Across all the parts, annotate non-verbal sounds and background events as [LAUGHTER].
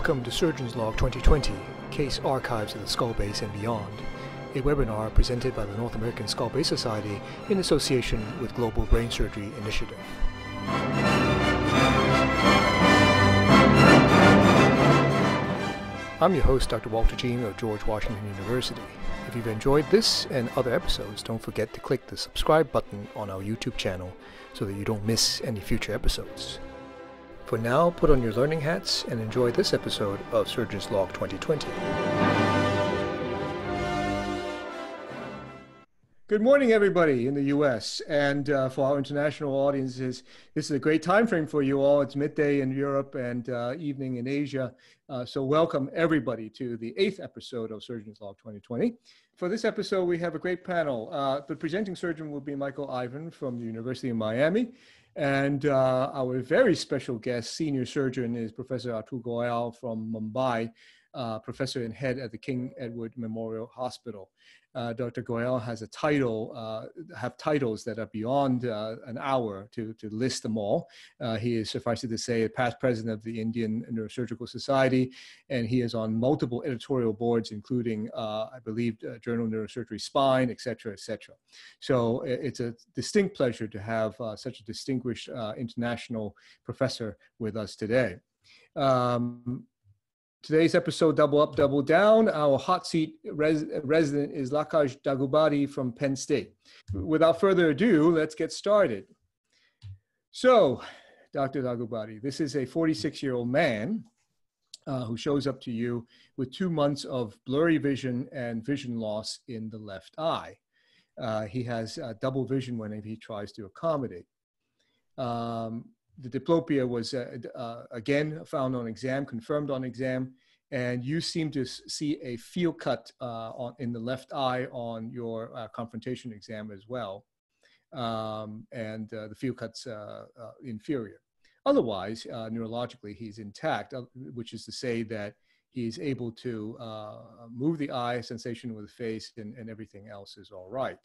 Welcome to Surgeon's Log 2020, Case Archives of the Skull Base and Beyond, a webinar presented by the North American Skull Base Society in association with Global Brain Surgery Initiative. I'm your host, Dr. Walter Jean of George Washington University. If you've enjoyed this and other episodes, don't forget to click the subscribe button on our YouTube channel so that you don't miss any future episodes. For now, put on your learning hats and enjoy this episode of Surgeon's Log 2020. Good morning, everybody in the U.S. And uh, for our international audiences, this is a great time frame for you all. It's midday in Europe and uh, evening in Asia. Uh, so welcome everybody to the eighth episode of Surgeon's Log 2020. For this episode, we have a great panel. Uh, the presenting surgeon will be Michael Ivan from the University of Miami. And uh, our very special guest, senior surgeon, is Professor Atul Goel from Mumbai, uh, professor and head at the King Edward Memorial Hospital. Uh, Dr. Goel has a title, uh, have titles that are beyond uh, an hour to, to list them all. Uh, he is, suffice it to say, a past president of the Indian Neurosurgical Society, and he is on multiple editorial boards, including, uh, I believe, uh, Journal of Neurosurgery Spine, et cetera, et cetera. So it's a distinct pleasure to have such a distinguished international professor with us today. Um, Today's episode, Double Up, Double Down. Our hot seat res- resident is Lekhaj Daggubati from Penn State. Without further ado, let's get started. So, Dr. Dagubadi, this is a 46 year old man uh, who shows up to you with two months of blurry vision and vision loss in the left eye. Uh, he has uh, double vision whenever he tries to accommodate. Um, the diplopia was uh, uh, again found on exam, confirmed on exam, and you seem to see a field cut uh, on, in the left eye on your uh, confrontation exam as well, um, and uh, the field cut's uh, inferior. Otherwise, neurologically, he's intact, which is to say that he's able to move the eye, sensation with the face, and, and everything else is all right.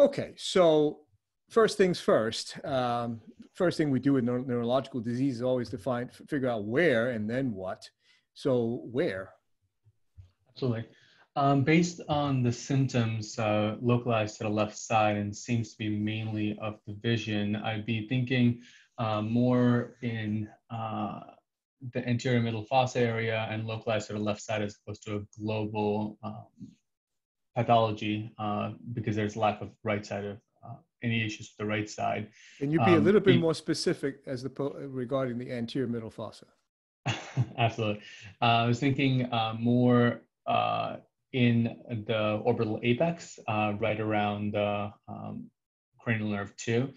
Okay, so first things first. Um, first thing we do with neuro- neurological disease is always to find, figure out where and then what. So where? Absolutely. Um, based on the symptoms uh, localized to the left side and seems to be mainly of the vision, I'd be thinking uh, more in uh, the anterior middle fossa area and localized to the left side as opposed to a global um, pathology uh, because there's lack of right side of any issues with the right side. Can you be um, a little bit more specific as the regarding the anterior middle fossa? [LAUGHS] Absolutely. Uh, I was thinking uh, more uh, in the orbital apex, uh, right around the um, cranial nerve two,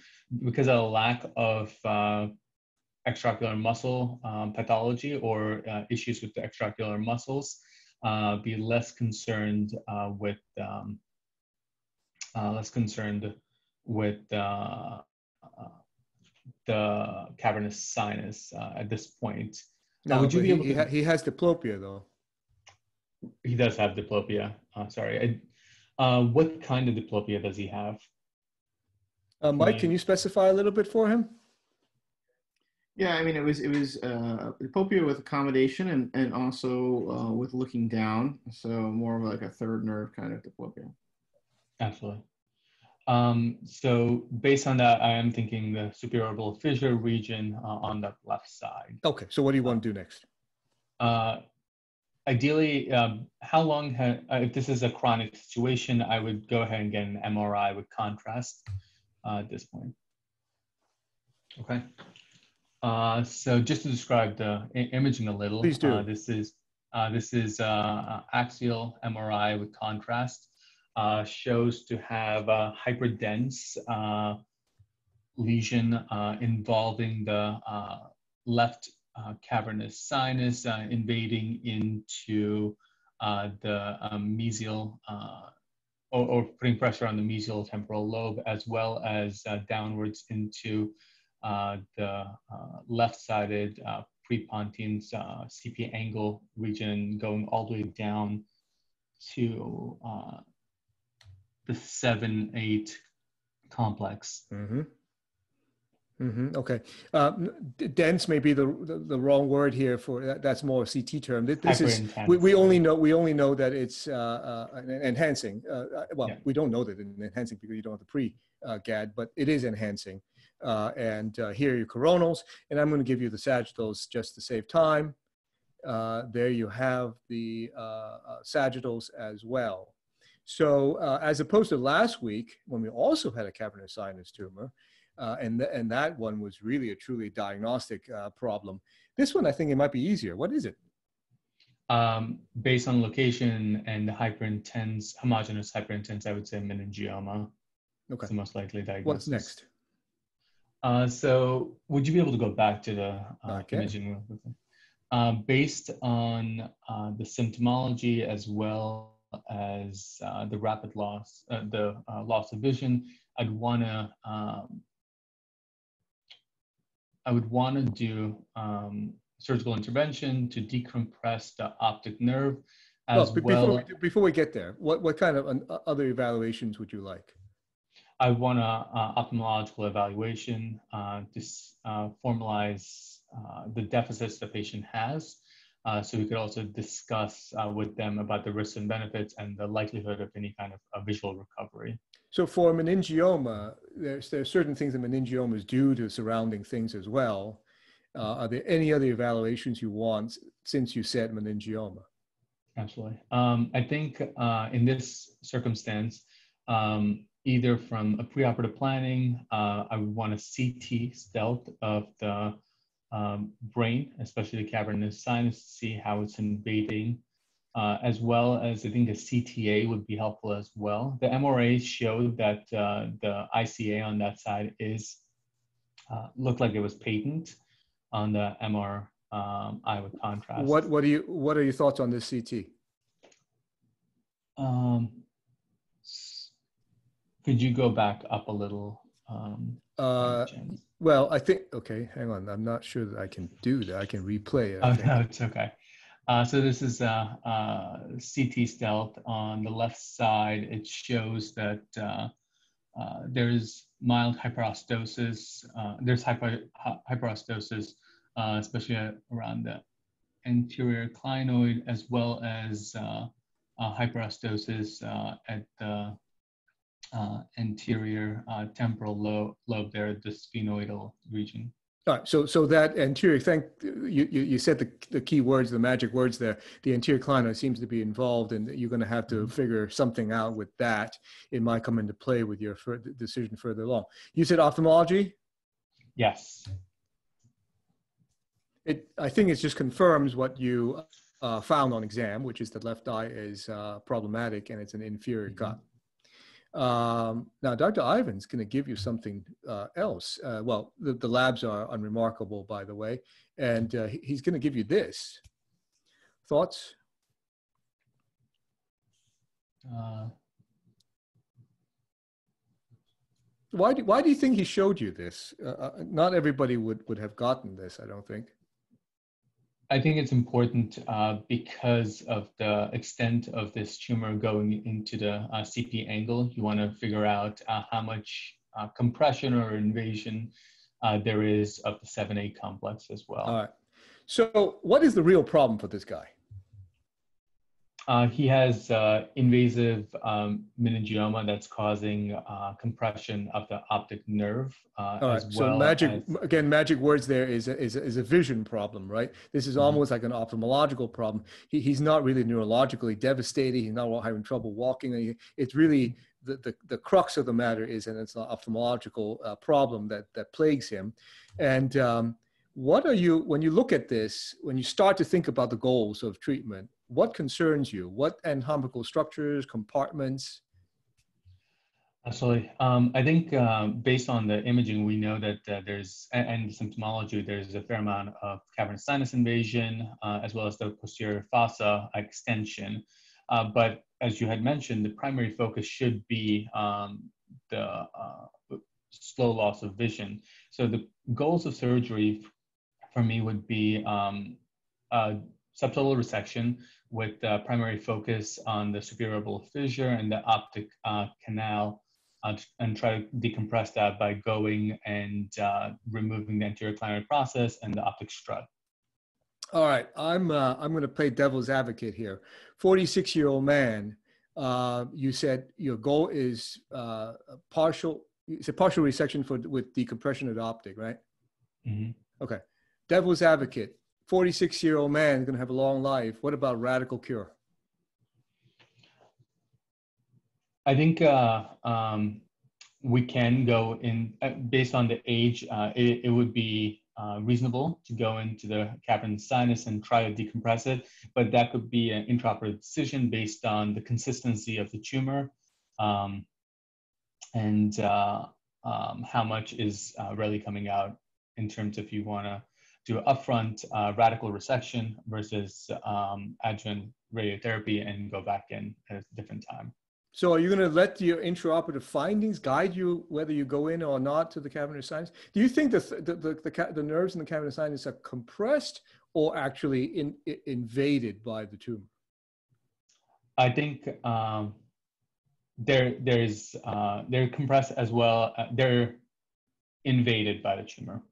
because of a lack of uh, extraocular muscle um, pathology or uh, issues with the extraocular muscles. be less concerned with um, less concerned with uh, the cavernous sinus uh, at this point. Now, would you be able he, to... he has diplopia though. He does have diplopia. Uh, sorry. I, uh, what kind of diplopia does he have? Uh, Mike, can you specify a little bit for him? Yeah, I mean, it was it was uh, diplopia with accommodation and and also uh, with looking down, so more of like a third nerve kind of diplopia. Absolutely. Um, so based on that, I am thinking the superior orbital fissure region uh, on the left side. Okay, so what do you want to do next? Uh, ideally, um, how long, ha- uh, if this is a chronic situation, I would go ahead and get an MRI with contrast uh, at this point. Okay. Uh, so just to describe the I- imaging a little. Please do. Uh, this is, this is axial MRI with contrast uh, shows to have a hyperdense uh, lesion uh, involving the uh, left uh, cavernous sinus invading into the um, mesial or, or, putting pressure on the mesial temporal lobe as well as downwards into the left-sided prepontine CP angle region going all the way down to the seven eight complex. Mm-hmm. Mm-hmm. Okay. Uh, dense may be the, the, the wrong word here for that. That's more a CT term. This, this is we, we only know we only know that it's uh, uh, enhancing. Uh, uh, well, yeah. we don't know that it's enhancing because you don't have the pre uh, GAD, but it is enhancing. and here are your coronals, and I'm going to give you the sagittals just to save time. there you have the sagittals as well. So as opposed to last week when we also had a cavernous sinus tumor, uh, and, th- and that one was really a truly diagnostic uh, problem. This one, I think it might be easier. What is it? Um, based on location and the hyperintense, homogeneous hyperintense, I would say meningioma. Okay. It's the most likely diagnosis. What's next? Uh, so would you be able to go back to the uh, okay. imaging? Uh, based on uh, the symptomology as well as uh, the rapid loss, uh, the uh, loss of vision, I'd want to um, I would want to do um, surgical intervention to decompress the optic nerve as well. Before we, before we get there, what, what kind of uh, other evaluations would you like? I want a uh, ophthalmological evaluation uh, to uh, formalize uh, the deficits the patient has. Uh, so we could also discuss with them about the risks and benefits and the likelihood of any kind of visual recovery. So for meningioma, there's, there are certain things that meningiomas do to surrounding things as well. Uh, are there any other evaluations you want since you said meningioma? Absolutely. Um, I think uh, in this circumstance, um, either from a preoperative planning, uh, I would want a CT stealth of the um, brain, especially the cavernous sinus, to see how it's invading uh, as well as I think a CTA would be helpful as well. The MRA showed that uh, the ICA on that side is uh, looked like it was patent on the MR um, I with contrast. What what do you what are your thoughts on this CT? Um, could you go back up a little? Um, uh, well, I think okay. Hang on, I'm not sure that I can do that. I can replay it. I oh [LAUGHS] think. no, it's okay. Uh, so this is a, a, CT stealth. On the left side, it shows that uh, uh, there's mild hyperostosis. Uh, there's hyper, hyperostosis, uh, especially around the anterior clinoid, as well as uh, hyperostosis at the anterior temporal lobe, lobe there, the sphenoidal region. All right, so so that anterior, thank you, you, you said the, the key words, the magic words there. The anterior clinoid seems to be involved, and you're going to have to mm-hmm. figure something out with that. It might come into play with your decision further along. You said ophthalmology. Yes. It, I think it just confirms what you uh, found on exam, which is that left eye is uh, problematic and it's an inferior mm-hmm. cut. Um, now, Dr. Ivan's going to give you something uh, else. Uh, well, the, the, labs are unremarkable, by the way, and uh, he's going to give you this. Thoughts? Uh. why do, why do you think he showed you this? Uh, uh, not everybody would, would have gotten this, I don't think. I think it's important uh, because of the extent of this tumor going into the uh, CP angle. You want to figure out uh, how much uh, compression or invasion uh, there is of the 7A complex as well. All right. So, what is the real problem for this guy? Uh, he has uh, invasive um, meningioma that's causing uh, compression of the optic nerve. Uh, All right. so well magic as... again, magic words there is a, is a, is a vision problem, right? This is mm-hmm. almost like an ophthalmological problem. He, he's not really neurologically devastated. He's not having trouble walking. It's really the, the, the crux of the matter is, and it's an ophthalmological uh, problem that that plagues him. And um, what are you when you look at this? When you start to think about the goals of treatment what concerns you? What anatomical structures, compartments? Absolutely. Um, I think uh, based on the imaging, we know that uh, there's, and, and symptomology, there's a fair amount of cavernous sinus invasion, uh, as well as the posterior fossa extension. Uh, but as you had mentioned, the primary focus should be um, the uh, slow loss of vision. So the goals of surgery for me would be um, subtotal resection with primary focus on the superior fissure and the optic uh, canal uh, and try to decompress that by going and uh, removing the anterior clinoid process and the optic strut. All right, I'm uh, I'm going to play devil's advocate here. 46 year old man. Uh, you said your goal is uh, partial. It's a partial resection for with decompression of the optic, right? Mm-hmm. Okay. Devil's advocate. 46 year old man is going to have a long life. What about radical cure? I think uh, um, we can go in uh, based on the age. Uh, it, it would be uh, reasonable to go into the cavernous sinus and try to decompress it, but that could be an intraoperative decision based on the consistency of the tumor um, and uh, um, how much is uh, really coming out in terms of you want to do upfront uh, radical resection versus um, adjuvant radiotherapy and go back in at a different time. So are you going to let your intraoperative findings guide you whether you go in or not to the cavernous sinus? Do you think the, the, the, the, the nerves in the cavernous sinus are compressed or actually in, in, invaded by the tumor? I think um, they're, there's, uh, they're compressed as well. Uh, they're invaded by the tumor.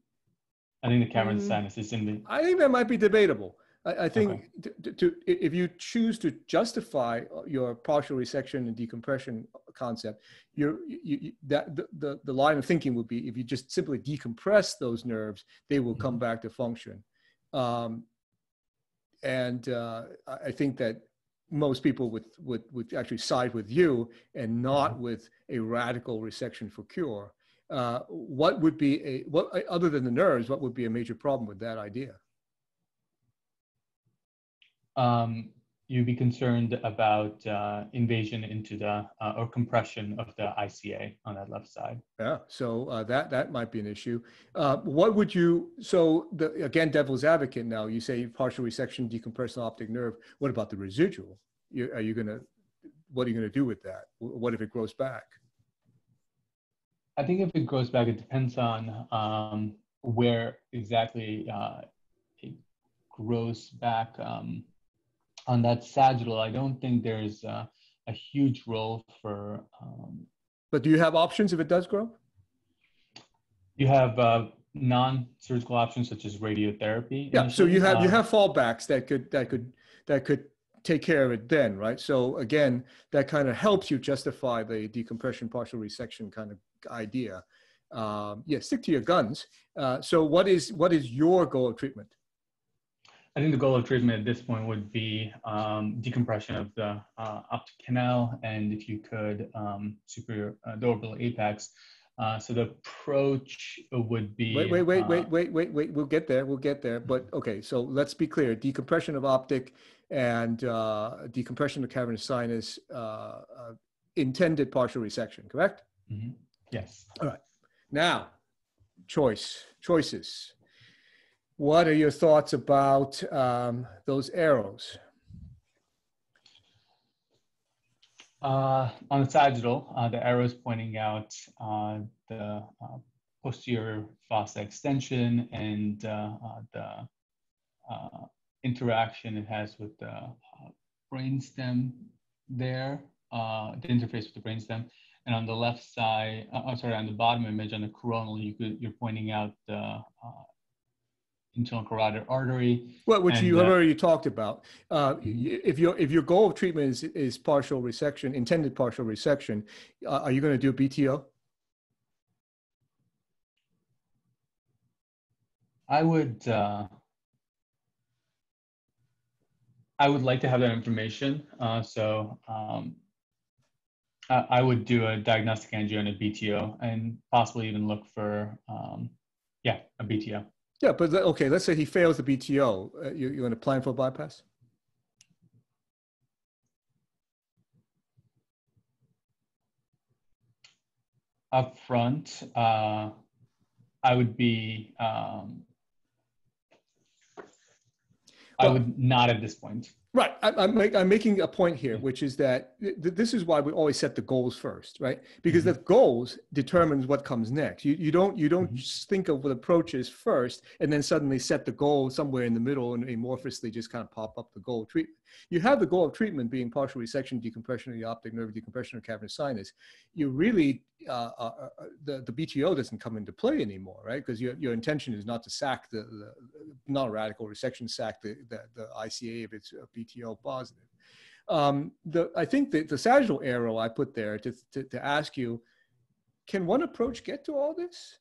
I think the cavernous mm, sinus is in the. I think that might be debatable. I, I think okay. to, to, if you choose to justify your partial resection and decompression concept, you're, you, you, that the, the, the line of thinking would be if you just simply decompress those nerves, they will come mm-hmm. back to function. Um, and uh, I think that most people would, would, would actually side with you and not mm-hmm. with a radical resection for cure. Uh, what would be a what other than the nerves? What would be a major problem with that idea? um, you'd be concerned about uh, invasion into the uh, or compression of the ICA on that left side. Yeah, so uh, that that might be an issue. Uh, what would you? So the, again, devil's advocate. Now you say partial resection, decompressed optic nerve. What about the residual? You, are you going to? What are you going to do with that? What if it grows back? I think if it grows back, it depends on um, where exactly uh, it grows back. Um, on that sagittal, I don't think there's uh, a huge role for. Um, but do you have options if it does grow? You have uh, non-surgical options such as radiotherapy. Yeah, so you have you have fallbacks that could that could that could take care of it then, right? So again, that kind of helps you justify the decompression partial resection kind of idea. Um, yeah, stick to your guns. Uh, so what is what is your goal of treatment? I think the goal of treatment at this point would be um, decompression of the uh, optic canal, and if you could, um, superior uh, the orbital apex. Uh, so the approach would be. Wait, wait, wait, wait, uh, wait, wait, wait. We'll get there. We'll get there. But okay, so let's be clear: decompression of optic and uh, decompression of cavernous sinus, uh, intended partial resection. Correct? Mm-hmm. Yes. All right. Now, choice choices. What are your thoughts about um, those arrows? Uh, on the sagittal, uh, the arrows pointing out uh, the uh, posterior fossa extension and uh, uh, the interaction it has with the brainstem there, the interface with the brainstem. And on the left side, I'm sorry, on the bottom image on the coronal, you could, you're pointing out the internal carotid artery. Well, which and, you have uh, already talked about. Uh, if your if your goal of treatment is, is partial resection, intended partial resection, uh, are you going to do a BTO? I would. Uh, I would like to have that information. Uh, so um, I, I, would do a diagnostic angio and a BTO, and possibly even look for, um, yeah, a BTO. Yeah, but okay, let's say he fails the BTO. Uh, you, you want to plan for a bypass? Up front, uh, I would be, um, I would not at this point. Right. I, am make, I'm making a point here, which is that th- this is why we always set the goals first, right? Because mm-hmm. the goals determines what comes next. You, you don't you don't mm-hmm. think of what approaches first and then suddenly set the goal somewhere in the middle and amorphously just kind of pop up the goal treatment. You have the goal of treatment being partial resection, decompression of the optic nerve, decompression of cavernous sinus. You really uh, uh, uh, the, the BTO doesn't come into play anymore, right? Because your, your intention is not to sack the, the not a radical resection, sack the, the, the ICA if it's a BTO positive. Um, the, I think that the sagittal arrow I put there to, to, to ask you, can one approach get to all this?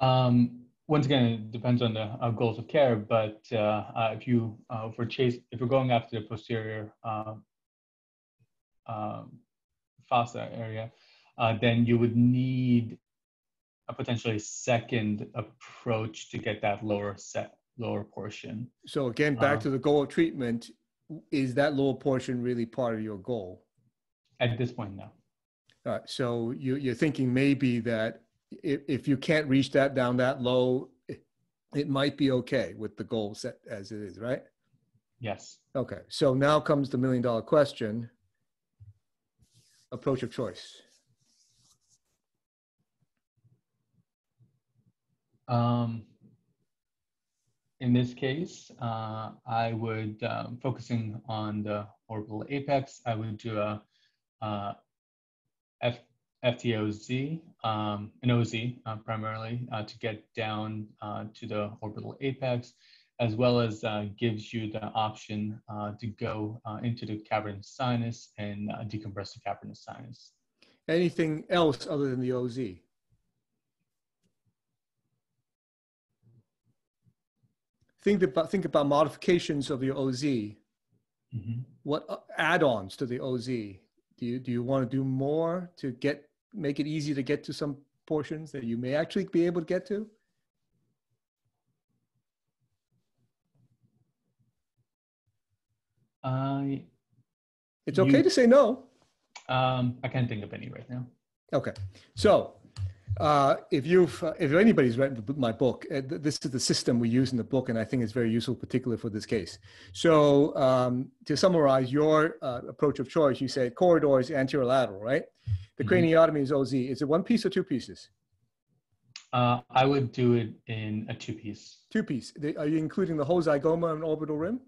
Um, once again, it depends on the uh, goals of care, but uh, uh, if you, uh, if we're chase, if we're going after the posterior um, um, fossa area, uh, then you would need a potentially second approach to get that lower set, lower portion. So again, back Um, to the goal of treatment, is that lower portion really part of your goal? At this point, no. All right, so you, you're thinking maybe that if, if you can't reach that down that low, it, it might be okay with the goal set as it is, right? Yes. Okay, so now comes the million dollar question. Approach of choice. Um, in this case, uh, I would, um, focusing on the orbital apex, I would do a uh, F, FTOZ, um, an OZ uh, primarily, uh, to get down uh, to the orbital apex, as well as uh, gives you the option to go into the cavernous sinus and decompress the cavernous sinus. Anything else other than the OZ? Think about, think about modifications of your OZ. Mhm. What uh, add-ons to the OZ? Do you, do you want to do more to get, make it easy to get to some portions that you may actually be able to get to? I, It's okay You- to say no. um, I can't think of any right now. Okay, so uh, if you've uh, if anybody's read the, my book, uh, this is the system we use in the book, and I think it's very useful, particularly for this case. So um, to summarize your uh, approach of choice, you said corridor is anterolateral, right? The Mhm. craniotomy is OZ. Is it one piece or two pieces? Uh, I would do it in a two piece. Two piece. Are you including the whole zygoma and orbital rim?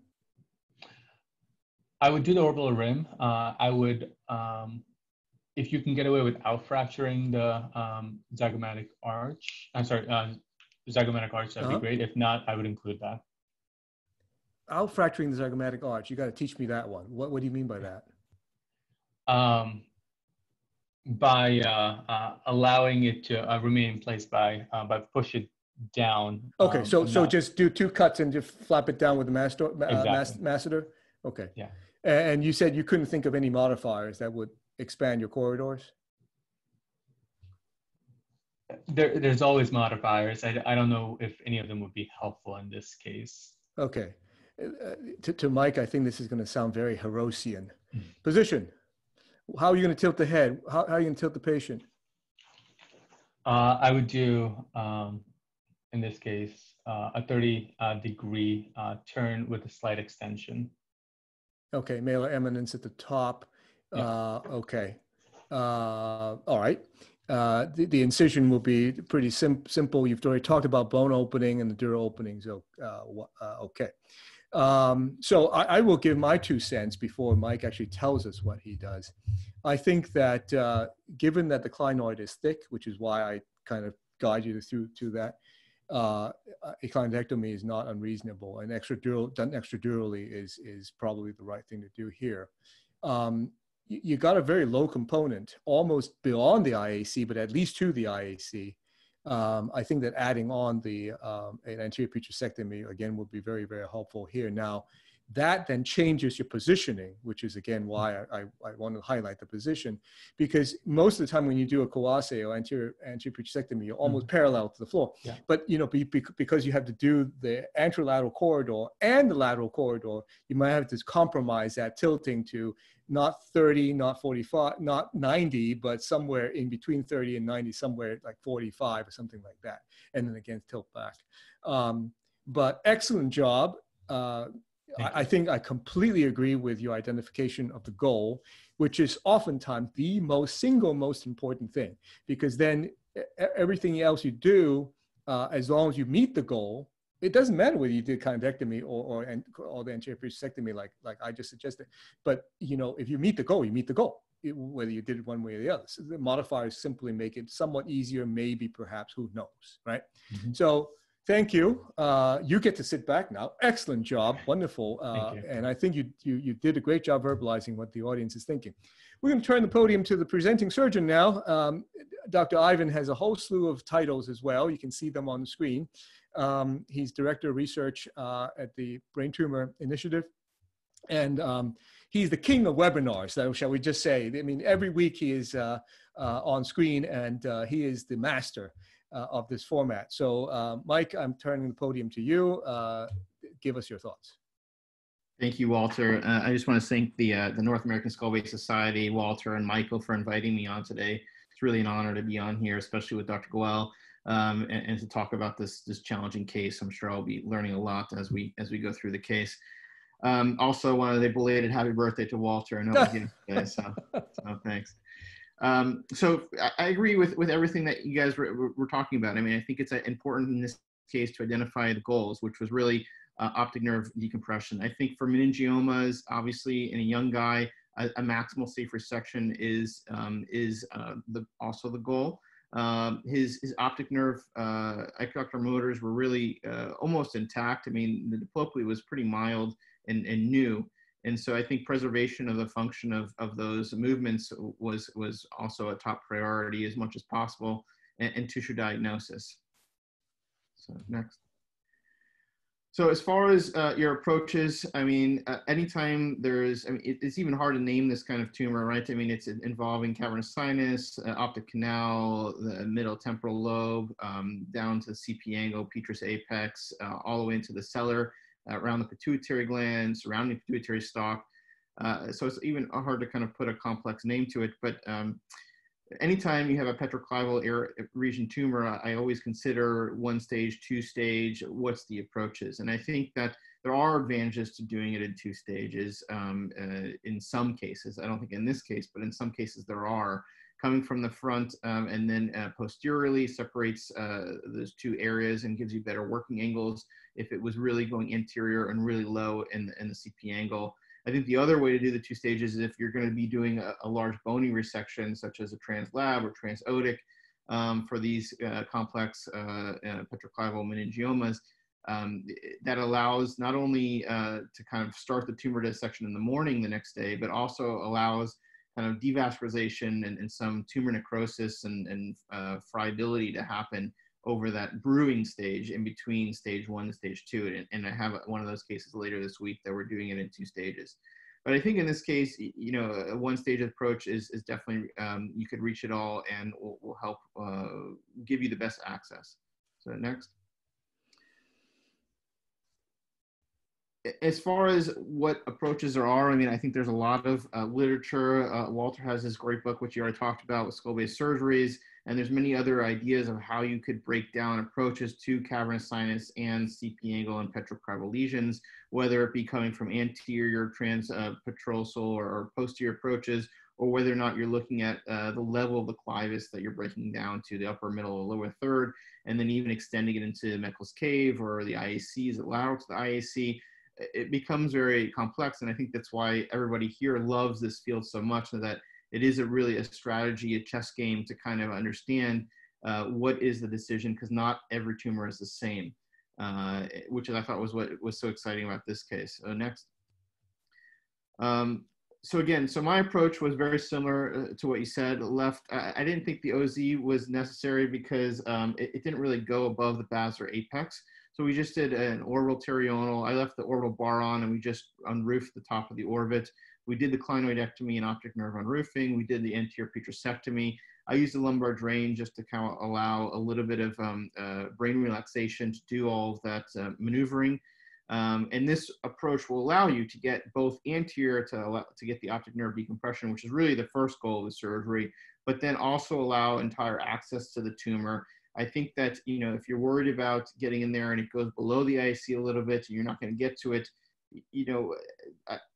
I would do the orbital rim. Uh, I would, um, if you can get away without fracturing the um, zygomatic arch, I'm sorry, uh, zygomatic arch, that'd Uh-huh. be great. If not, I would include that. Out fracturing the zygomatic arch. You got to teach me that one. What What do you mean by that? Um, by uh, uh, allowing it to uh, remain in place by uh, by push it down. Okay, um, so so not- just do two cuts and just flap it down with the master, uh, mas- Exactly. masseter? Okay. Yeah. And you said you couldn't think of any modifiers that would expand your corridors? there, there's always modifiers. I, I don't know if any of them would be helpful in this case. Okay. Uh, To, to Mike, I think this is going to sound very Herosian. Mhm. Position. How are you going to tilt the head? How, how are you going to tilt the patient? Uh, I would do, um, in this case, uh, a 30 uh, degree uh, turn with a slight extension. Okay, malar eminence at the top. Uh, okay. Uh, all right. Uh, the, the incision will be pretty sim- simple. You've already talked about bone opening and the dura opening. So, uh, uh, okay. Um, so I, I will give my two cents before Mike actually tells us what he does. I think that uh, given that the clinoid is thick, which is why I kind of guide you through to that, uh, a clinoidectomy is not unreasonable, and extradural done extradurally is is probably the right thing to do here. Um, you, got a very low component, almost beyond the IAC, but at least to the IAC. Um, I think that adding on the um, an anterior petrosectomy again would be very very helpful here. Now, that then changes your positioning, which is again why I, I, I want to highlight the position, because most of the time when you do a Kawase or anterior anterior petrosectomy, you're almost parallel to the floor. Yeah. But you know, be, be, because you have to do the anterolateral corridor and the lateral corridor, you might have to compromise that tilting to not 30, not 45, not 90, but somewhere in between 30 and 90, somewhere like 45 or something like that. And then again, tilt back. Um, but excellent job. Uh, I, I think I completely agree with your identification of the goal, which is oftentimes the most single most important thing, because then everything else you do, uh, as long as you meet the goal, it doesn't matter whether you did condectomy or or, or all the anterior petrosectomy like like I just suggested. But you know, if you meet the goal, you meet the goal. it, whether you did it one way or the other. So the modifiers simply make it somewhat easier, maybe, perhaps, who knows, right? Mm-hmm. So thank you. Uh, you get to sit back now. Excellent job, wonderful. Uh, and I think you, you you did a great job verbalizing what the audience is thinking. We're going to turn the podium to the presenting surgeon now. Um, Dr. Ivan has a whole slew of titles as well. You can see them on the screen. Um, he's director of research uh, at the Brain Tumor Initiative. And um, he's the king of webinars, so shall we just say. I mean, every week he is uh, uh, on screen and uh, he is the master of this format. So uh, Mike, I'm turning the podium to you. give us your thoughts. Thank you, Walter. I just want to thank the, the North American Skull Base Society, Walter and Michael for inviting me on today. It's really an honor to be on here, especially with Dr. Goel um, and, and, to talk about this this challenging case. I'm sure I'll be learning a lot as we as we go through the case. Um, also, want to say belated happy birthday to Walter. I know [LAUGHS] today, so, so thanks. Um, so I, agree with with everything that you guys were, were, talking about. I mean, I think it's uh, important in this case to identify the goals, which was really uh, optic nerve decompression. I think for meningiomas, obviously in a young guy, a, a maximal safe resection is um, is uh, the also the goal. Um, his, his optic nerve uh, equiductor motors were really uh, almost intact. I mean, the diplopia was pretty mild and, and new. And so I think preservation of the function of, of those movements was, was also a top priority as much as possible and, and tissue diagnosis. So next. So as far as uh, your approaches, I mean, uh, anytime there's, I mean, it, it's even hard to name this kind of tumor, right? I mean, it's involving cavernous sinus, uh, optic canal, the middle temporal lobe, um, down to the CP angle, petrous apex, uh, all the way into the sella, around the pituitary gland, surrounding pituitary stalk. Uh, so it's even hard to kind of put a complex name to it, but um, anytime you have a petroclival region tumor, I always consider one stage, two stage, what's the approaches. And I think that there are advantages to doing it in two stages um, uh, in some cases. I don't think in this case, but in some cases there are. Coming from the front um, and then uh, posteriorly separates uh, those two areas and gives you better working angles if it was really going anterior and really low in, in the CP angle. I think the other way to do the two stages is if you're going to be doing a, a large bony resection, such as a translab or transotic, um, for these uh, complex uh, uh, petroclival meningiomas, um, that allows not only uh, to kind of start the tumor dissection in the morning the next day, but also allows kind of devascularization and, and some tumor necrosis and, and uh, friability to happen over that brewing stage in between stage one and stage two. And, and I have one of those cases later this week that we're doing it in two stages. But I think in this case, you know, a one stage approach is, is definitely, um, you could reach it all and will, will help uh, give you the best access. So next. As far as what approaches there are, I mean, I think there's a lot of uh, literature. Uh, Walter has his great book, which you already talked about with skull-base surgeries. And there's many other ideas of how you could break down approaches to cavernous sinus and CP angle and petroclival lesions, whether it be coming from anterior transpetrosal uh, or, or, posterior approaches, or whether or not you're looking at uh, the level of the clivus that you're breaking down to the upper, middle, or lower third, and then even extending it into Meckel's cave or the IACs that lateral to the IAC. It becomes very complex, and I think that's why everybody here loves this field so much, that it is a really a strategy, a chess game to kind of understand uh, what is the decision because not every tumor is the same, uh, which I thought was what was so exciting about this case. So next. Um, so again, so my approach was very similar uh, to what you said. Left, I, I, didn't think the OZ was necessary because um, it, it, didn't really go above the basilar apex. So we just did an orbital pterional. I left the orbital bar on and we just unroofed the top of the orbit. We did the clinoidectomy and optic nerve unroofing. We did the anterior petrosectomy. I used the lumbar drain just to kind of allow a little bit of um, uh, brain relaxation to do all of that uh, maneuvering. Um, and this approach will allow you to get both anterior to, allow, to get the optic nerve decompression, which is really the first goal of the surgery, but then also allow entire access to the tumor. I think that, you know, if you're worried about getting in there and it goes below the IC a little bit and you're not going to get to it, you know,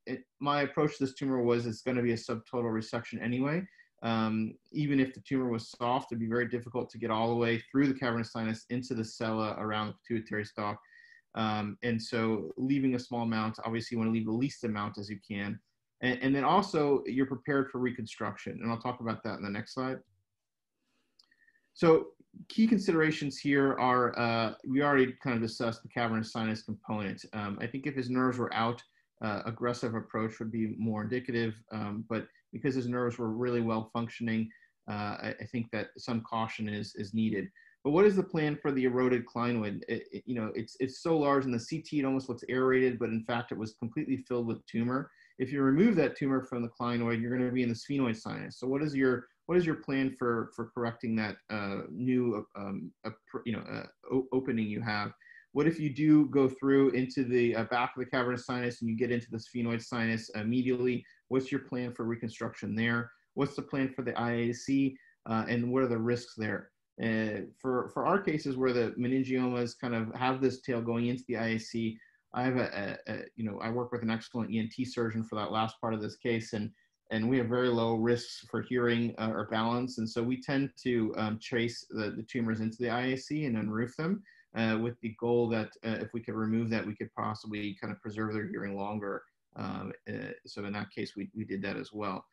it, my approach to this tumor was it's going to be a subtotal resection anyway. Um, even if the tumor was soft, it'd be very difficult to get all the way through the cavernous sinus into the sella around the pituitary stalk. Um, and so leaving a small amount, obviously you want to leave the least amount as you can. And, and then also you're prepared for reconstruction. And I'll talk about that in the next slide. So key considerations here are, uh, we already kind of discussed the cavernous sinus component. Um, I think if his nerves were out, uh, aggressive approach would be more indicative, um, but because his nerves were really well functioning, uh, I, I, think that some caution is, is needed. But what is the plan for the eroded clinoid? It, it, you know, it's, it's so large in the CT, it almost looks aerated, but in fact, it was completely filled with tumor. If you remove that tumor from the clinoid, you're going to be in the sphenoid sinus. So what is your what is your plan for for correcting that uh, new um, you know uh, opening you have? What if you do go through into the uh, back of the cavernous sinus and you get into the sphenoid sinus immediately? What's your plan for reconstruction there? What's the plan for the IAC? Uh, and what are the risks there? Uh, for, for our cases where the meningiomas kind of have this tail going into the IAC, I have a, a, a, you know, I work with an excellent ENT surgeon for that last part of this case, and and we have very low risks for hearing uh, or balance, and so we tend to um, trace the, the tumors into the IAC and unroof them uh, with the goal that uh, if we could remove that, we could possibly kind of preserve their hearing longer. Um, uh, so in that case, we, we did that as well.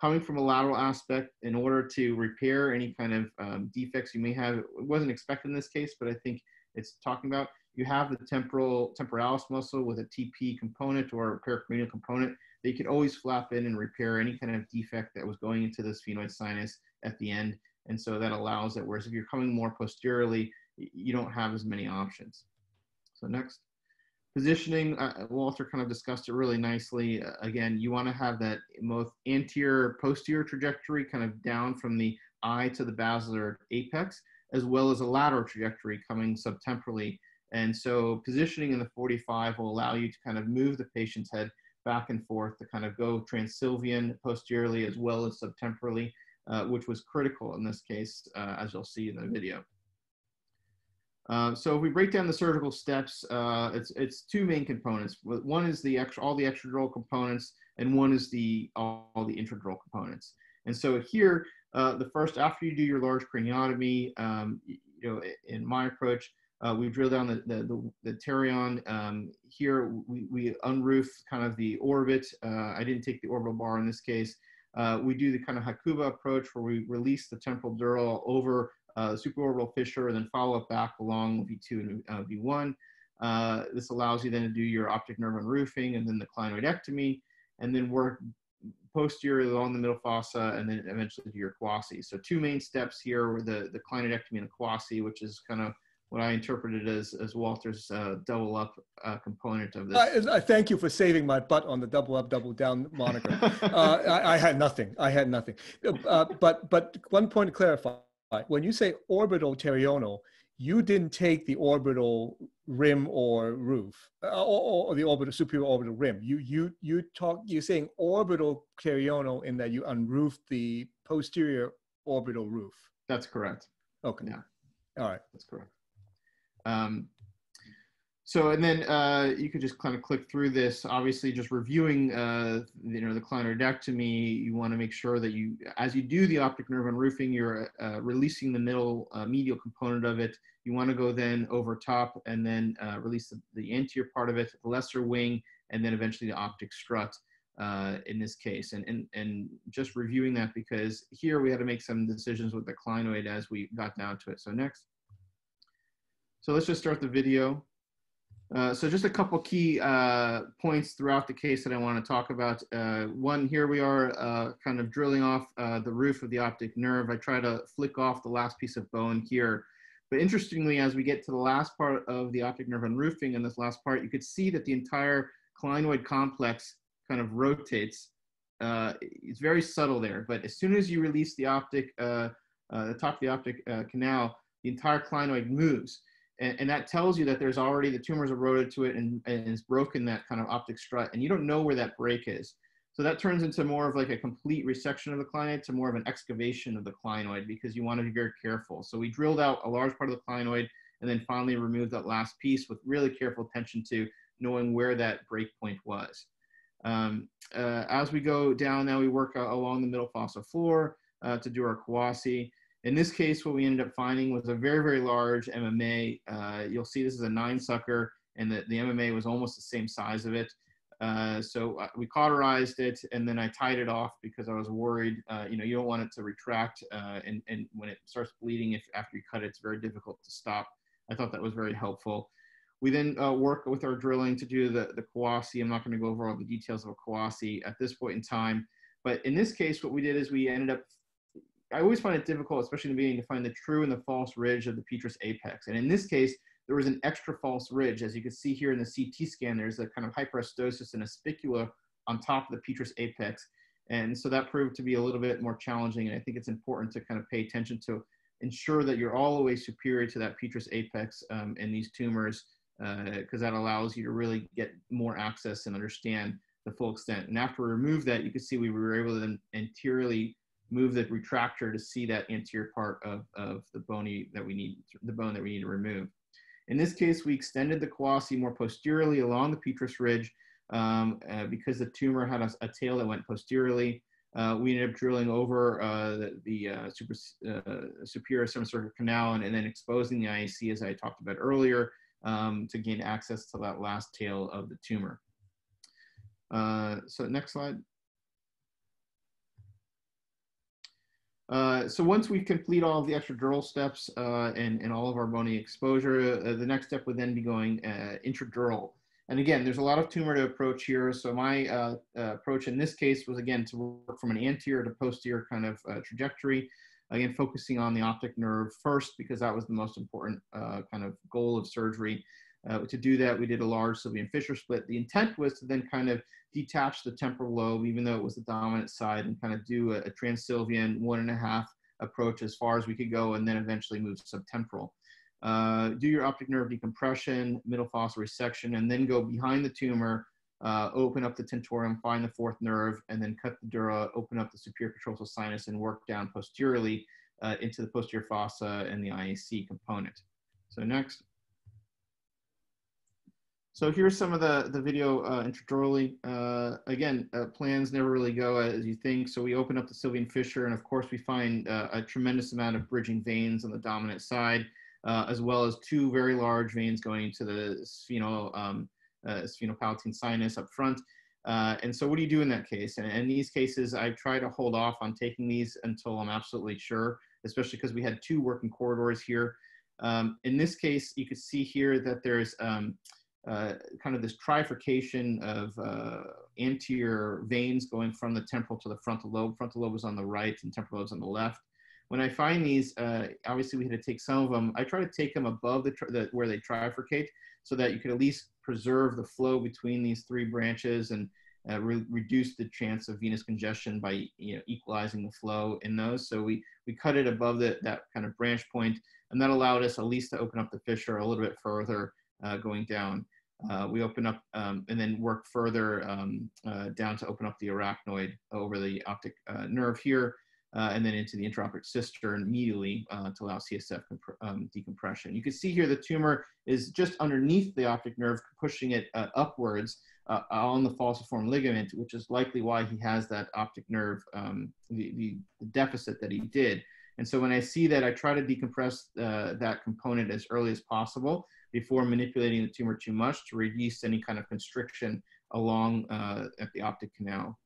Coming from a lateral aspect, in order to repair any kind of um, defects you may have, it wasn't expected in this case, but I think it's talking about, you have the temporal temporalis muscle with a TP component or a pericranial component they could always flap in and repair any kind of defect that was going into the sphenoid sinus at the end. And so that allows it, whereas if you're coming more posteriorly, you don't have as many options. So next. Positioning, uh, Walter kind of discussed it really nicely. Uh, again, you want to have that both anterior, posterior trajectory kind of down from the eye to the basilar apex, as well as a lateral trajectory coming subtemporally. And so positioning in the 45 will allow you to kind of move the patient's head back and forth to kind of go transsylvian posteriorly as well as subtemporally, uh, which was critical in this case, uh, as you'll see in the video. Uh, so if we break down the surgical steps, uh, it's, it's two main components. One is the extra, all the extradural components, and one is the all, all the intradural components. And so here, uh, the first, after you do your large craniotomy, um, you know, in my approach, uh, we drill down the, the, the, the. Um, here we, we unroof kind of the orbit. Uh, I didn't take the orbital bar in this case. Uh, we do the kind of Hakuba approach where we release the temporal dural over uh, the supraorbital fissure and then follow up back along V2 and uh, V1. Uh, this allows you then to do your optic nerve unroofing and then the clinoidectomy and then work posterior along the middle fossa and then eventually do your Kawase. So two main steps here were the, the clinoidectomy and the Kawase, which is kind of what I interpreted as as Walter's uh, double up uh, component of this. I, I, thank you for saving my butt on the double up, double down moniker. [LAUGHS] uh, I, I, had nothing. I had nothing. Uh, but but one point to clarify: when you say orbital pterional, you didn't take the orbital rim or roof, uh, or, or, the orbital superior orbital rim. You you you talk. You're saying orbital pterional in that you unroofed the posterior orbital roof. That's correct. Okay. Yeah. All right. That's correct. Um, so, and then uh, you could just kind of click through this. Obviously, just reviewing, uh, you know, the clinoidectomy, you want to make sure that you, as you do the optic nerve unroofing, you're uh, releasing the middle uh, medial component of it. You want to go then over top and then uh, release the, the, anterior part of it, the lesser wing, and then eventually the optic strut uh, in this case. And, and, and just reviewing that because here we had to make some decisions with the clinoid as we got down to it. So next. So let's just start the video. Uh, so just a couple key uh, points throughout the case that I want to talk about. Uh, one, here we are uh, kind of drilling off uh, the roof of the optic nerve. I try to flick off the last piece of bone here. But interestingly, as we get to the last part of the optic nerve unroofing in this last part, you could see that the entire clinoid complex kind of rotates. Uh, it's very subtle there, but as soon as you release the optic, the top of the optic canal, the entire clinoid moves and, and, that tells you that there's already the tumor's eroded to it and, and it's broken that kind of optic strut and you don't know where that break is. So that turns into more of like a complete resection of the clinoid to more of an excavation of the clinoid because you want to be very careful. So we drilled out a large part of the clinoid and then finally removed that last piece with really careful attention to knowing where that break point was. Um, uh, as we go down now we work uh, along the middle fossa floor uh, to do our Kawase in this case, what we ended up finding was a very, very large MMA. Uh, you'll see this is a nine sucker, and the, the MMA was almost the same size of it. Uh, so uh, we cauterized it and then I tied it off because I was worried, uh, you know, you don't want it to retract uh, and, and when it starts bleeding, if after you cut it, it's very difficult to stop. I thought that was very helpful. We then uh, work with our drilling to do the, the Kawase. I'm not going to go over all the details of a Kawase at this point in time. But in this case, what we did is we ended up, I always find it difficult, especially in the beginning, to find the true and the false ridge of the petrous apex. And in this case, there was an extra false ridge. As you can see here in the CT scan, there's a kind of hyperostosis and a spicula on top of the petrous apex. And so that proved to be a little bit more challenging. And I think it's important to kind of pay attention to ensure that you're all the way superior to that petrous apex um, in these tumors, because uh, that allows you to really get more access and understand the full extent. And after we removed that, you can see we were able to then anteriorly move the retractor to see that anterior part of, of the bony that we need, the bone that we need to remove. In this case, we extended the Kawase more posteriorly along the petrous ridge um, uh, because the tumor had a, a, tail that went posteriorly. Uh, we ended up drilling over uh, the, the uh, super, uh, superior semicircular canal and, and, then exposing the IAC as I talked about earlier um, to gain access to that last tail of the tumor. Uh, so next slide. Uh, so once we complete all the extradural steps uh, and, and all of our bony exposure, uh, the next step would then be going uh, intradural. And again, there's a lot of tumor to approach here. So my uh, approach in this case was again to work from an anterior to posterior kind of trajectory. Again, focusing on the optic nerve first because that was the most important kind of goal of surgery. Uh, to do that, we did a large Sylvian fissure split. The intent was to then kind of detach the temporal lobe, even though it was the dominant side, and kind of do a, a trans-Sylvian one and a half approach as far as we could go, and then eventually move subtemporal. Uh, do your optic nerve decompression, middle fossa resection, and then go behind the tumor, uh, open up the tentorium, find the fourth nerve, and then cut the dura, open up the superior petrosal sinus, and work down posteriorly uh, into the posterior fossa and the IAC component. So next. So here's some of the, the video uh, intradurally. Uh, again, uh, plans never really go as you think. So we open up the Sylvian fissure, and of course we find uh, a tremendous amount of bridging veins on the dominant side, uh, as well as two very large veins going to the spheno, um, uh, sphenopalatine sinus up front. and so what do you do in that case? And in these cases, I try to hold off on taking these until I'm absolutely sure, especially because we had two working corridors here. Um, in this case, you can see here that there's um, uh, kind of this trifurcation of uh, anterior veins going from the temporal to the frontal lobe. Frontal lobe is on the right and temporal lobe is on the left. When I find these, uh, obviously we had to take some of them. I try to take them above the, the, where they trifurcate so that you could at least preserve the flow between these three branches and uh, re reduce the chance of venous congestion by you know, equalizing the flow in those. So we, we cut it above the, that kind of branch point, and that allowed us at least to open up the fissure a little bit further uh, going down. Uh, we open up um, and then work further um, uh, down to open up the arachnoid over the optic uh, nerve here, uh, and then into the intraoptic cistern immediately uh, to allow CSF um, decompression. You can see here the tumor is just underneath the optic nerve, pushing it uh, upwards on the falciform ligament, which is likely why he has that optic nerve, um, the, the, deficit that he did. And so when I see that, I try to decompress that component as early as possible before manipulating the tumor too much to reduce any kind of constriction along uh, at the optic canal.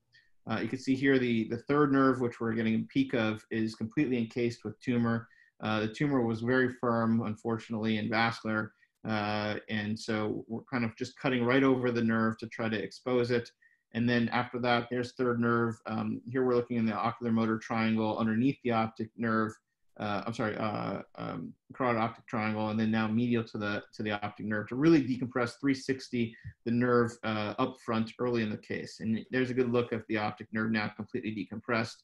Uh, you can see here the, the third nerve, which we're getting a peek of, is completely encased with tumor. Uh, the tumor was very firm, unfortunately, and vascular. Uh, and so we're kind of just cutting right over the nerve to try to expose it. And then after that, there's third nerve. Um, here we're looking in the oculomotor triangle underneath the optic nerve uh, I'm sorry, uh, um, carotid optic triangle, and then now medial to the to the optic nerve to really decompress 360 the nerve uh, up front early in the case. And there's a good look of the optic nerve now completely decompressed.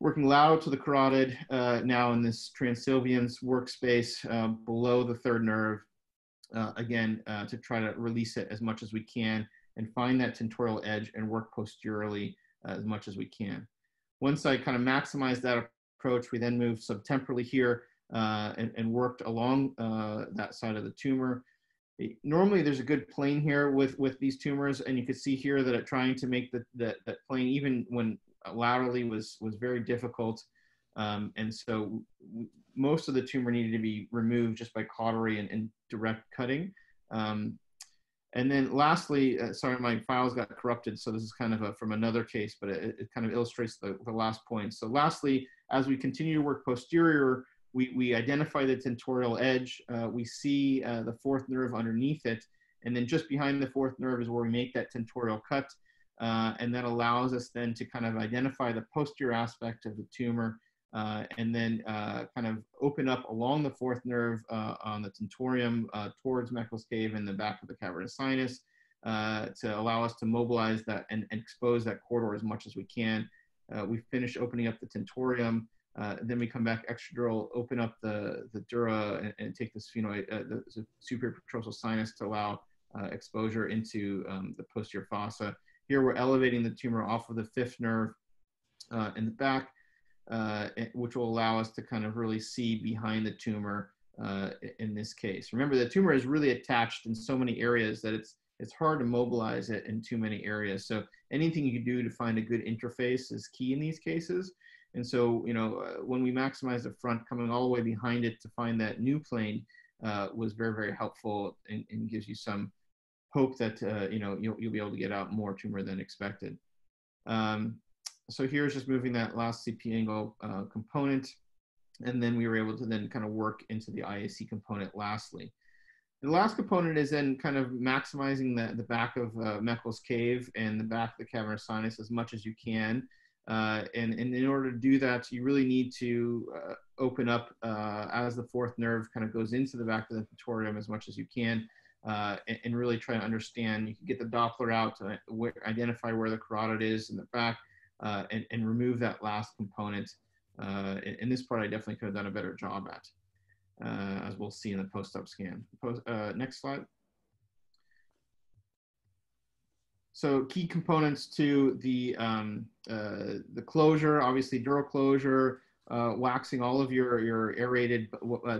Working lateral to the carotid uh, now in this trans-Sylvian's workspace uh, below the third nerve, uh, again uh, to try to release it as much as we can and find that tentorial edge and work posteriorly as much as we can. Once I kind of maximize that approach. We then moved subtemporally here uh, and, and, worked along uh, that side of the tumor. Normally there's a good plane here with, with these tumors and you can see here that trying to make the, the, that plane even when laterally was, was very difficult. Um, and so most of the tumor needed to be removed just by cautery and, and direct cutting. Um, And then lastly, uh, sorry, my files got corrupted, so this is kind of a, from another case, but it, it kind of illustrates the, the last point. So lastly, as we continue to work posterior, we, we identify the tentorial edge, uh, we see uh, the fourth nerve underneath it, and then just behind the fourth nerve is where we make that tentorial cut, uh, and that allows us then to kind of identify the posterior aspect of the tumor uh, and then uh, kind of open up along the fourth nerve uh, on the tentorium uh, towards Meckel's cave in the back of the cavernous sinus uh, to allow us to mobilize that and, and, expose that corridor as much as we can. Uh, we finish opening up the tentorium, then we come back extradural, open up the, the dura and, and take the sphenoid, the, the, superior petrosal sinus to allow exposure into um, the posterior fossa. Here we're elevating the tumor off of the fifth nerve in the back uh, which will allow us to kind of really see behind the tumor uh, in this case. Remember, the tumor is really attached in so many areas that it's it's hard to mobilize it in too many areas. So anything you can do to find a good interface is key in these cases. And so, you know, uh, when we maximize the front, coming all the way behind it to find that new plane uh, was very, very helpful and, and, gives you some hope that, uh, you know, you'll, you'll be able to get out more tumor than expected. Um, so here's just moving that last CP angle uh, component. And then we were able to then kind of work into the IAC component lastly. The last component is then kind of maximizing the, the back of uh, Meckel's cave and the back of the cavernous sinus as much as you can. Uh, and, and, in order to do that, you really need to uh, open up uh, as the fourth nerve kind of goes into the back of the tentorium as much as you can. Uh, and, and, really try to understand. You can get the Doppler out to identify where the carotid is in the back, uh, and, and remove that last component. Uh, in, this part, I definitely could have done a better job at, uh, as we'll see in the post-op scan. Post, uh, next slide. So key components to the, um, uh, the closure, obviously dural closure, uh, waxing all of your, your aerated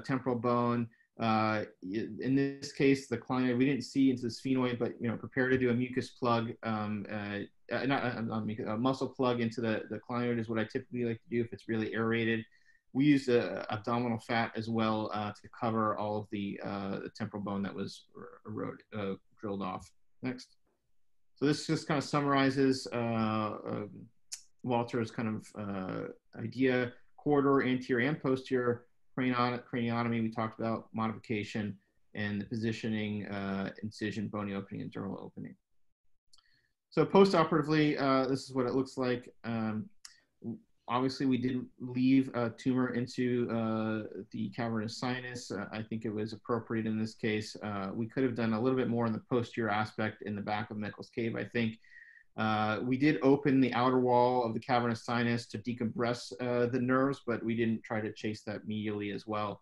temporal bone, uh, in this case, the clinoid, we didn't see into the sphenoid, but you know, prepare to do a mucus plug, um, uh, uh not, uh, not a muscle plug into the, the clinoid is what I typically like to do if it's really aerated. We used abdominal fat as well uh, to cover all of the, uh, the temporal bone that was eroded, drilled off. Next. So this just kind of summarizes um, Walter's kind of idea, corridor, anterior and posterior, craniotomy, we talked about modification and the positioning, uh, incision, bony opening, and dural opening. So postoperatively, uh, this is what it looks like. Um, obviously, we didn't leave a tumor into uh, the cavernous sinus. Uh, I think it was appropriate in this case. Uh, we could have done a little bit more in the posterior aspect in the back of Meckel's cave, I think. Uh, we did open the outer wall of the cavernous sinus to decompress uh, the nerves, but we didn't try to chase that medially as well.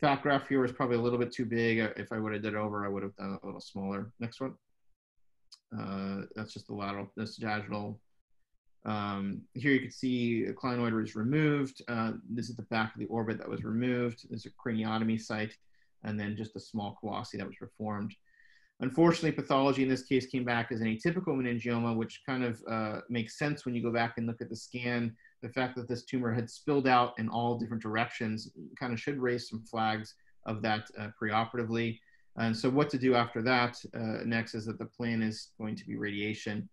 Fat graft here was probably a little bit too big. Uh, if I would have did it over, I would have done a little smaller. Next one. Uh, that's just the lateral, the sagittal. Um, here you can see a clinoid was removed. Uh, this is the back of the orbit that was removed. There's a craniotomy site, and then just a small Kawase that was performed. Unfortunately, pathology in this case came back as an atypical meningioma, which kind of uh, makes sense when you go back and look at the scan. The fact that this tumor had spilled out in all different directions kind of should raise some flags of that uh, preoperatively. And so what to do after that uh, next is that the plan is going to be radiation.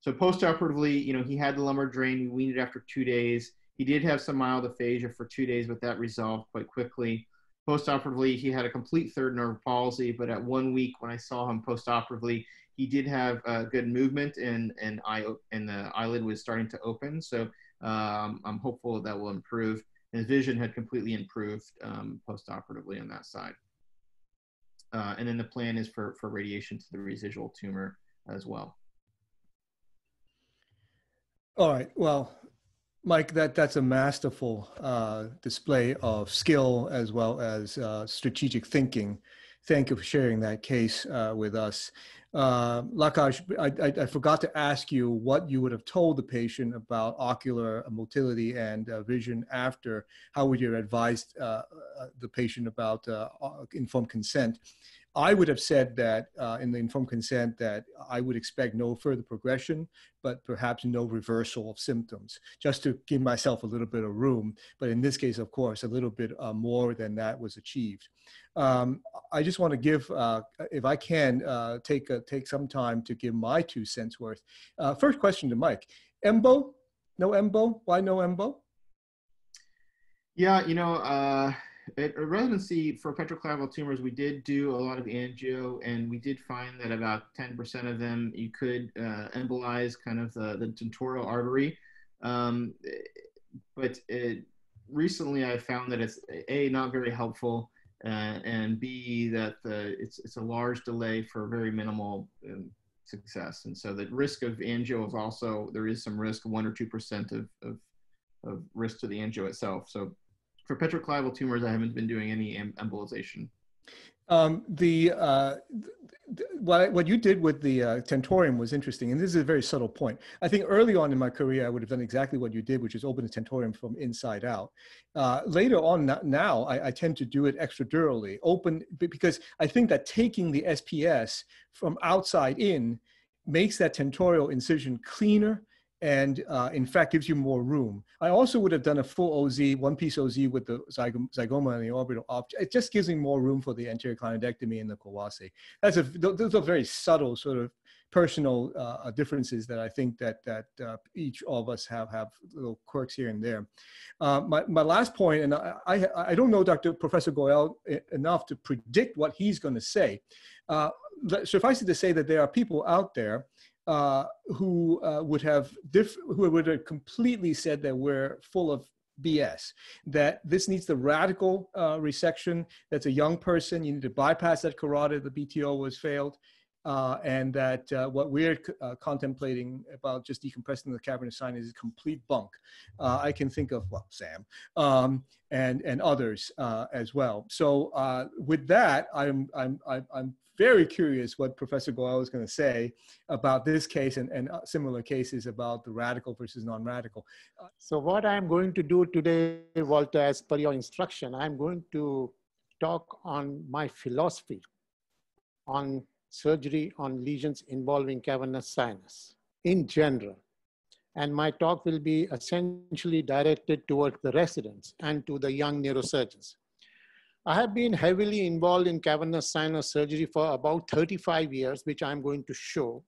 So postoperatively, you know, he had the lumbar drain. We weaned it after two days. He did have some mild aphasia for two days, but that resolved quite quickly. Postoperatively, he had a complete third nerve palsy, but at one week when I saw him postoperatively, he did have uh, good movement and and eye and the eyelid was starting to open. So um, I'm hopeful that will improve. His vision had completely improved um, postoperatively on that side. Uh, and then the plan is for for radiation to the residual tumor as well. All right. Well, Mike, that, that's a masterful uh, display of skill as well as uh, strategic thinking. Thank you for sharing that case uh, with us. Uh, Lekhaj, I, I, I, forgot to ask you what you would have told the patient about ocular motility and uh, vision after. How would you have advised uh, the patient about informed consent? I would have said that uh, in the informed consent that I would expect no further progression, but perhaps no reversal of symptoms, just to give myself a little bit of room. But in this case, of course, a little bit uh, more than that was achieved. Um, I just want to give, uh, if I can, uh, take take some time to give my two cents worth. Uh, first question to Mike: Embo? No Embo? Why no Embo? Yeah, you know, uh, at residency for petroclival tumors, we did do a lot of angio, and we did find that about 10% of them you could uh, embolize kind of the, the tentorial artery. Um, but it, recently I found that it's A, not very helpful, uh, and B, that the, it's, it's a large delay for very minimal um, success. And so the risk of angio is also, there is some risk, 1% or 2% of, of, of risk to the angio itself. So for petroclival tumors, I haven't been doing any em- embolization. Um, the uh, th- what what you did with the uh, tentorium was interesting, and this is a very subtle point. I think early on in my career, I would have done exactly what you did, which is open the tentorium from inside out. Uh, later on, now I, I, tend to do it extradurally, open because I think that taking the SPS from outside in makes that tentorial incision cleaner and uh, in fact gives you more room. I also would have done a full OZ, one piece OZ with the zygoma and the orbital object. It just gives me more room for the anterior clinoidectomy and the Kawase. That's a, those are very subtle sort of personal uh, differences that I think that, that uh, each of us have, have little quirks here and there. Uh, my, my last point, and I, I, I, don't know Dr. Professor Goel enough to predict what he's going to say. Uh, suffice it to say that there are people out there uh, who uh, would have diff- who would have completely said that we're full of BS. That this needs the radical uh, resection. That's a young person. You need to bypass that carotid. The BTO was failed. Uh, and that uh, what we're uh, contemplating about just decompressing the cavernous sinus is complete bunk. Uh, I can think of well, Sam um, and and others uh, as well. So uh, with that, I'm I'm I'm very curious what Professor Goel is going to say about this case and, and similar cases about the radical versus non-radical. So what I'm going to do today, Walter, as per your instruction, I'm going to talk on my philosophy on surgery on lesions involving cavernous sinus in general. And my talk will be essentially directed towards the residents and to the young neurosurgeons. I have been heavily involved in cavernous sinus surgery for about 35 years, which I'm going to show.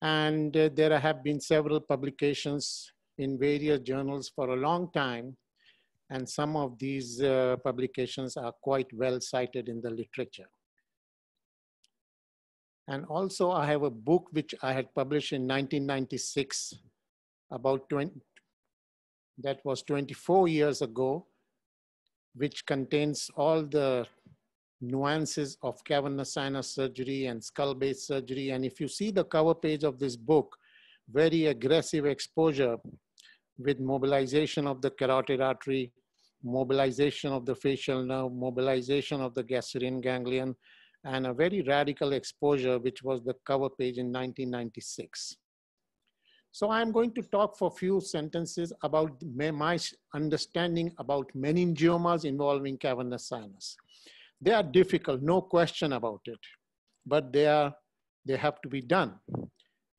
And uh, there have been several publications in various journals for a long time. And some of these uh, publications are quite well cited in the literature. And also I have a book which I had published in 1996, about 20, that was 24 years ago, which contains all the nuances of cavernous sinus surgery and skull base surgery. And if you see the cover page of this book, very aggressive exposure with mobilization of the carotid artery, mobilization of the facial nerve, mobilization of the Gasserian ganglion, and a very radical exposure, which was the cover page in 1996. So I'm going to talk for a few sentences about my understanding about meningiomas involving cavernous sinus. They are difficult, no question about it, but they, are, they have to be done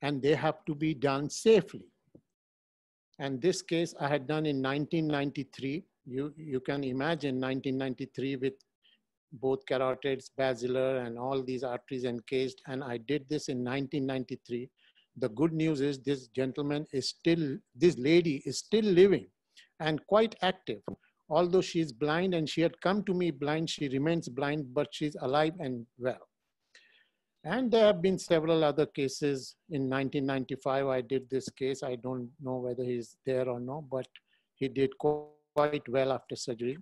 and they have to be done safely. And this case I had done in 1993. You, you can imagine 1993 with both carotids, basilar, and all these arteries encased. And I did this in 1993 the good news is this gentleman is still, this lady is still living and quite active. Although she's blind and she had come to me blind, she remains blind, but she's alive and well. And there have been several other cases. In 1995, I did this case. I don't know whether he's there or not, but he did quite well after surgery.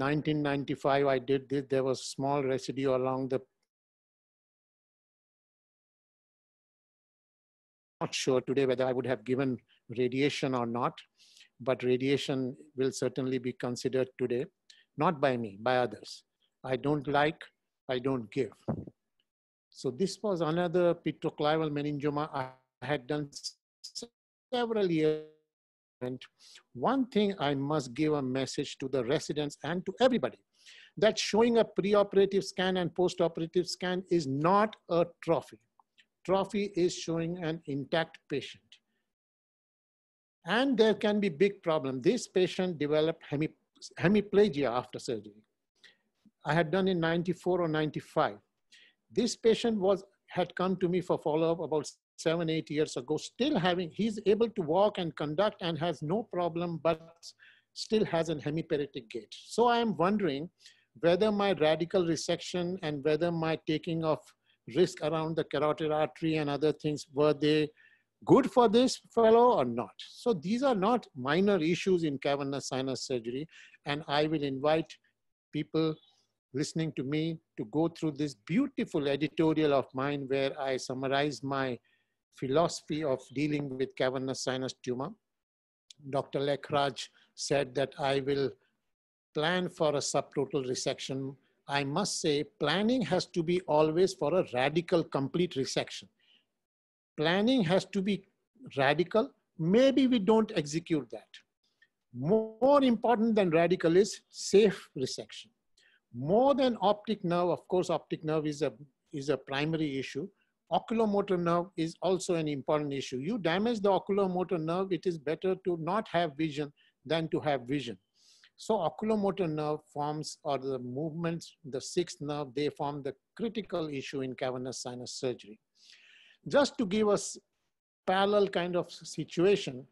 1995, I did this. There was small residue along the not sure today whether I would have given radiation or not, but radiation will certainly be considered today, not by me, by others. I don't like, I don't give. So this was another petroclival meningioma I had done several years. One thing I must give a message to the residents and to everybody. that showing a preoperative scan and postoperative scan is not a trophy. Trophy is showing an intact patient. And there can be big problem. This patient developed hemi hemiplegia after surgery. I had done in 94 or 95. This patient was had come to me for follow-up about seven, eight years ago, still having, he's able to walk and conduct and has no problem, but still has an hemiparetic gait. So I'm wondering whether my radical resection and whether my taking of risk around the carotid artery and other things, were they good for this fellow or not? So these are not minor issues in cavernous sinus surgery. And I will invite people listening to me to go through this beautiful editorial of mine where I summarize my philosophy of dealing with cavernous sinus tumor. Dr. Lekhraj said that I will plan for a subtotal resection. I must say planning has to be always for a radical complete resection. Planning has to be radical. Maybe we don't execute that. More important than radical is safe resection more than optic nerve, of course, optic nerve is a, is a primary issue. Oculomotor nerve is also an important issue. You damage the oculomotor nerve, it is better to not have vision than to have vision. So oculomotor nerve forms, or the movements, the sixth nerve, they form the critical issue in cavernous sinus surgery. Just to give us parallel kind of situation,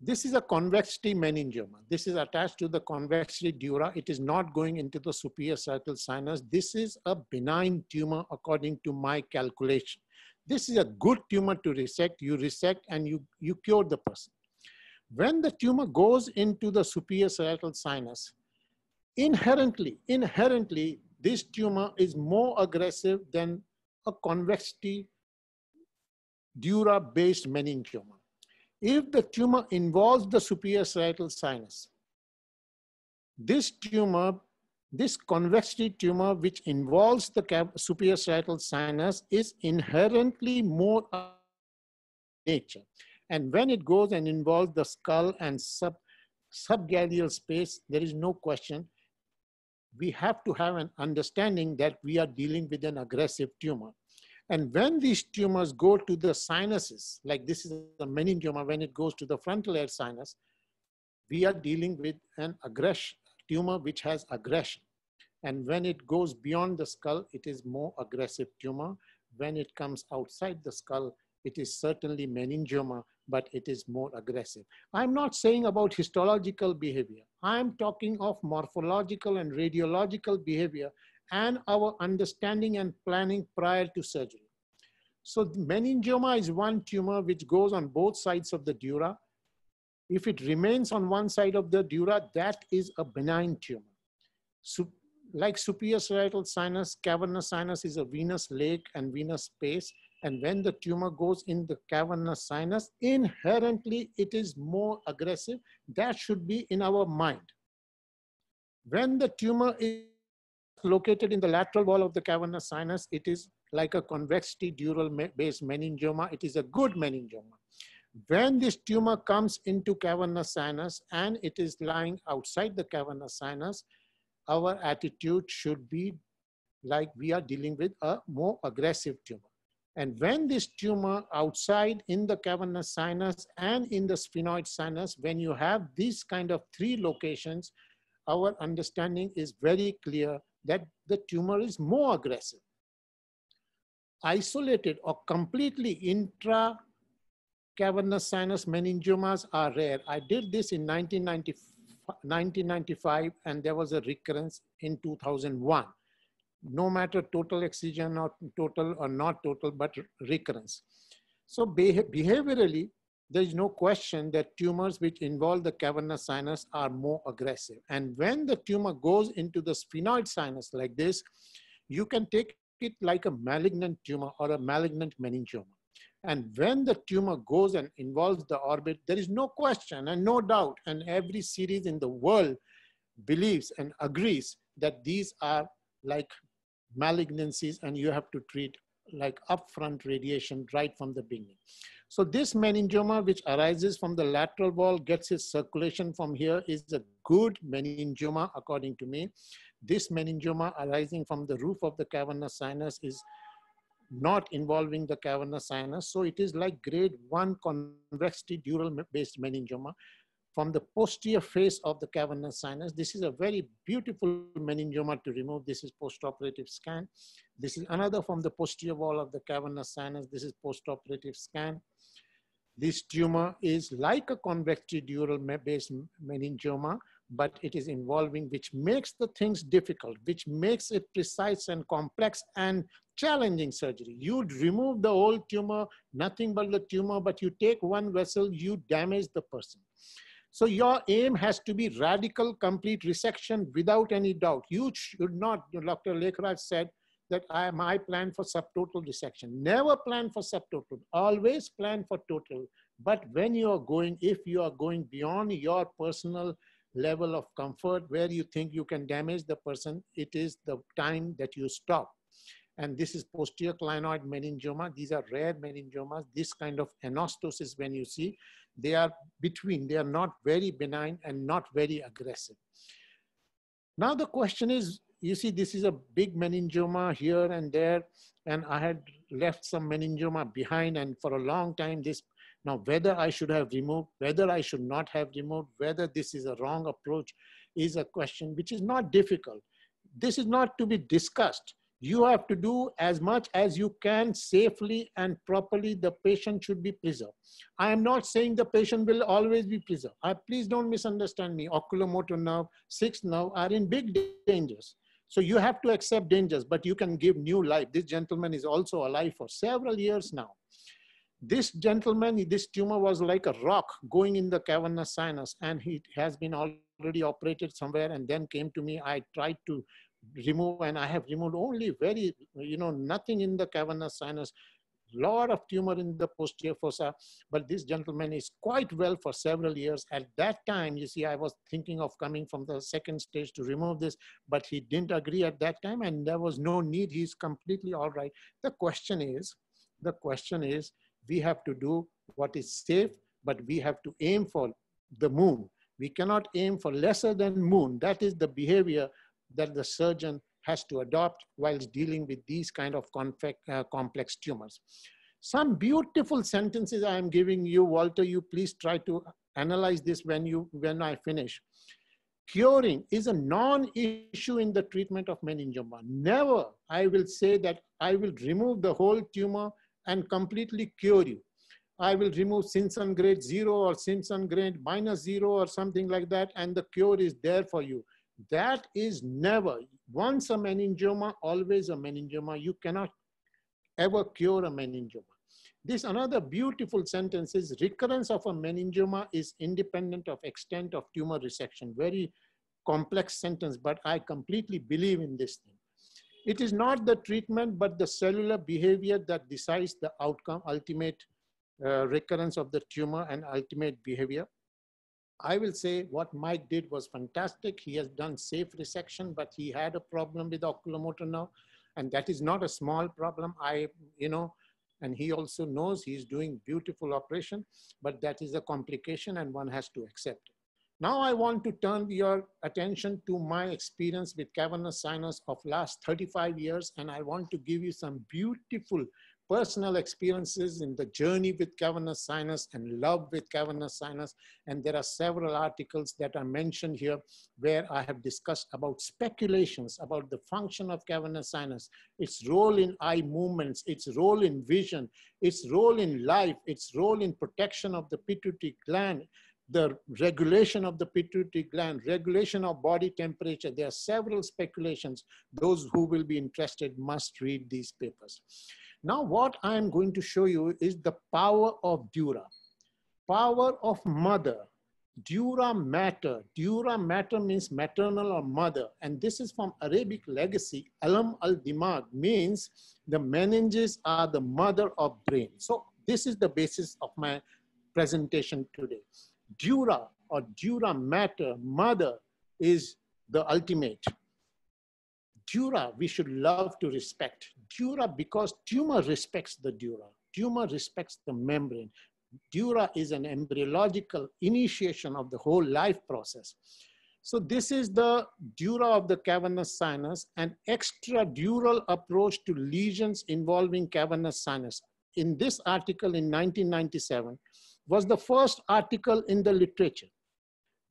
this is a convexity meningioma. This is attached to the convexity dura. It is not going into the superior sagittal sinus. This is a benign tumor according to my calculation. This is a good tumor to resect. You resect and you, you cure the person. When the tumor goes into the superior sagittal sinus, inherently, inherently, this tumor is more aggressive than a convexity dura-based meningioma. If the tumor involves the superior sagittal sinus, this tumor, this convexity tumor which involves the superior sagittal sinus is inherently more nature. And when it goes and involves the skull and sub, subgaleal space, there is no question. We have to have an understanding that we are dealing with an aggressive tumor. And when these tumors go to the sinuses, like this is a meningioma, when it goes to the frontal air sinus, we are dealing with an aggression, tumor which has aggression. And when it goes beyond the skull, it is more aggressive tumor. When it comes outside the skull, it is certainly meningioma, but it is more aggressive. I'm not saying about histological behavior. I'm talking of morphological and radiological behavior and our understanding and planning prior to surgery. So meningioma is one tumor which goes on both sides of the dura. If it remains on one side of the dura, that is a benign tumor. So, like superior sagittal sinus, cavernous sinus is a venous lake and venous space. And when the tumor goes in the cavernous sinus, inherently it is more aggressive. That should be in our mind. When the tumor is located in the lateral wall of the cavernous sinus. It is like a convexity dural based meningioma. It is a good meningioma. When this tumor comes into cavernous sinus and it is lying outside the cavernous sinus, our attitude should be like we are dealing with a more aggressive tumor. And when this tumor outside in the cavernous sinus and in the sphenoid sinus, when you have these kind of three locations, our understanding is very clear that the tumor is more aggressive. Isolated or completely intra cavernous sinus meningiomas are rare. I did this in 1995 and there was a recurrence in 2001. No matter total excision or total or not total, but recurrence. So behaviorally, there is no question that tumors which involve the cavernous sinus are more aggressive. And when the tumor goes into the sphenoid sinus like this, you can take it like a malignant tumor or a malignant meningioma. And when the tumor goes and involves the orbit, there is no question and no doubt, and every series in the world believes and agrees that these are like malignancies and you have to treat like upfront radiation right from the beginning. So this meningioma, which arises from the lateral wall, gets its circulation from here, is a good meningioma, according to me. This meningioma arising from the roof of the cavernous sinus is not involving the cavernous sinus. So it is like grade one convexity dural based meningioma from the posterior face of the cavernous sinus. This is a very beautiful meningioma to remove. This is postoperative scan. This is another from the posterior wall of the cavernous sinus. This is postoperative scan. This tumor is like a convexity dural based meningioma, but it is involving, which makes the things difficult, which makes it precise and complex and challenging surgery. You'd remove the whole tumor, nothing but the tumor, but you take one vessel, you damage the person. So your aim has to be radical, complete resection without any doubt. You should not, Dr. Lekhraj said, that I, my plan for subtotal resection. Never plan for subtotal, always plan for total. But when you are going, if you are going beyond your personal level of comfort where you think you can damage the person, it is the time that you stop. And this is posterior clinoid meningioma. These are rare meningiomas. This kind of anostosis, when you see, they are between, they are not very benign and not very aggressive. Now the question is, you see, this is a big meningioma here and there, and I had left some meningioma behind, and for a long time, this now, whether I should have removed, whether I should not have removed, whether this is a wrong approach is a question which is not difficult. This is not to be discussed. You have to do as much as you can safely and properly. The patient should be preserved. I am not saying the patient will always be preserved. I, please don't misunderstand me. Oculomotor nerve, sixth nerve are in big dangers. So you have to accept dangers, but you can give new life. This gentleman is also alive for several years now. This gentleman, this tumor was like a rock going in the cavernous sinus and he has been already operated somewhere and then came to me. I tried to remove and I have removed only very, you know, nothing in the cavernous sinus, lot of tumor in the posterior fossa, but this gentleman is quite well for several years. At that time, you see, I was thinking of coming from the second stage to remove this, but he didn't agree at that time and there was no need. He's completely all right. The question is, the question is, we have to do what is safe, but we have to aim for the moon. We cannot aim for lesser than moon. That is the behavior that the surgeon has to adopt whilst dealing with these kind of uh, complex tumors. Some beautiful sentences I am giving you, Walter, you please try to analyze this when, you, when I finish. Curing is a non-issue in the treatment of meningioma. Never I will say that I will remove the whole tumor and completely cure you. I will remove Simpson grade zero or Simpson grade minus zero or something like that, and the cure is there for you. That is never, once a meningioma, always a meningioma. You cannot ever cure a meningioma. This another beautiful sentence is recurrence of a meningioma is independent of extent of tumor resection. Very complex sentence, but I completely believe in this thing. It is not the treatment, but the cellular behavior that decides the outcome, ultimate uh, recurrence of the tumor and ultimate behavior. I will say what Mike did was fantastic. He has done safe resection, but he had a problem with oculomotor now. And that is not a small problem. I, you know, and he also knows he's doing beautiful operation, but that is a complication and one has to accept it. Now I want to turn your attention to my experience with cavernous sinus of last 35 years, and I want to give you some beautiful personal experiences in the journey with cavernous sinus and love with cavernous sinus. And there are several articles that are mentioned here where I have discussed about speculations about the function of cavernous sinus, its role in eye movements, its role in vision, its role in life, its role in protection of the pituitary gland, the regulation of the pituitary gland, regulation of body temperature. There are several speculations. Those who will be interested must read these papers. Now, what I'm going to show you is the power of Dura. Power of mother. Dura mater. Dura mater means maternal or mother. And this is from Arabic legacy. Alam al-dimag means the meninges are the mother of brain. So this is the basis of my presentation today. Dura or Dura mater, mother, is the ultimate. Dura, we should love to respect. Dura, because tumor respects the dura. Tumor respects the membrane. Dura is an embryological initiation of the whole life process. So this is the dura of the cavernous sinus, an extradural approach to lesions involving cavernous sinus. In this article in 1997 was the first article in the literature